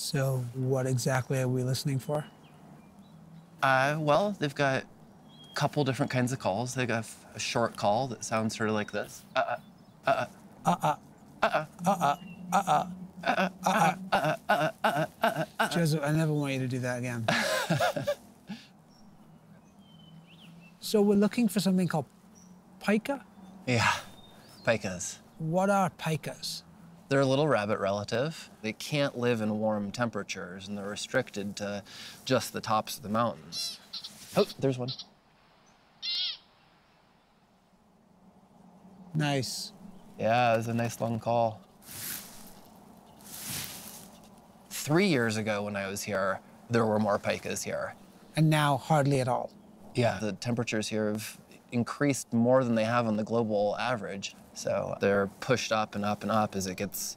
So, what exactly are we listening for? Uh, well, they've got a couple different kinds of calls. They got a short call that sounds sort of like this. Uh uh uh uh uh uh uh uh uh. uh. Joseph, I never want you to do that again. so we're looking for something called pika. Yeah, pikas. What are pikas? They're a little rabbit relative. They can't live in warm temperatures and they're restricted to just the tops of the mountains. Oh, there's one. Nice. Yeah, it was a nice long call. Three years ago when I was here, there were more pikas here. And now hardly at all. Yeah, the temperatures here have increased more than they have on the global average. So they're pushed up and up and up as it gets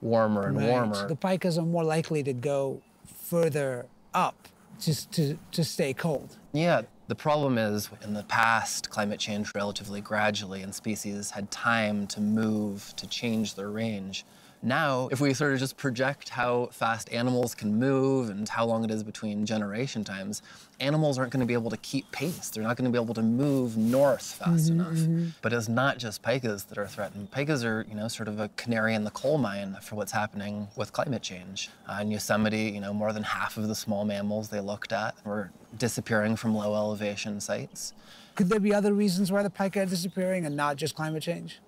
warmer and Right. warmer. The pikas are more likely to go further up just to, to stay cold. Yeah, the problem is in the past, climate changed relatively gradually and species had time to move, to change their range. Now, if we sort of just project how fast animals can move and how long it is between generation times, animals aren't going to be able to keep pace. They're not going to be able to move north fast enough. But it's not just pikas that are threatened. Pikas are, you know, sort of a canary in the coal mine for what's happening with climate change. Uh, in Yosemite, you know, more than half of the small mammals they looked at were disappearing from low elevation sites. Could there be other reasons why the pika are disappearing and not just climate change?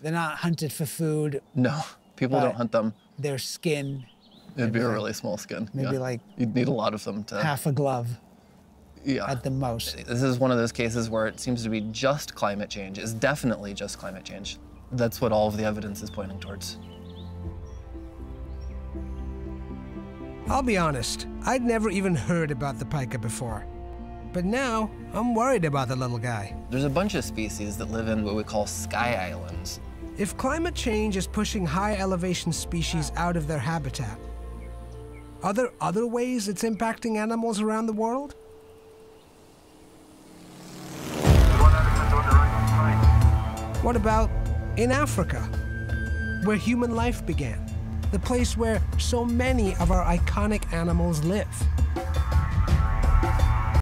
They're not hunted for food. No, people don't hunt them. Their skin, It'd be a really small skin. maybe yeah. like You'd need a lot of them to. half a glove yeah. at the most. This is one of those cases where it seems to be just climate change. It's definitely just climate change. That's what all of the evidence is pointing towards. I'll be honest, I'd never even heard about the pika before. But now, I'm worried about the little guy. There's a bunch of species that live in what we call sky islands. If climate change is pushing high elevation species out of their habitat, are there other ways it's impacting animals around the world? What about in Africa, where human life began? The place where so many of our iconic animals live.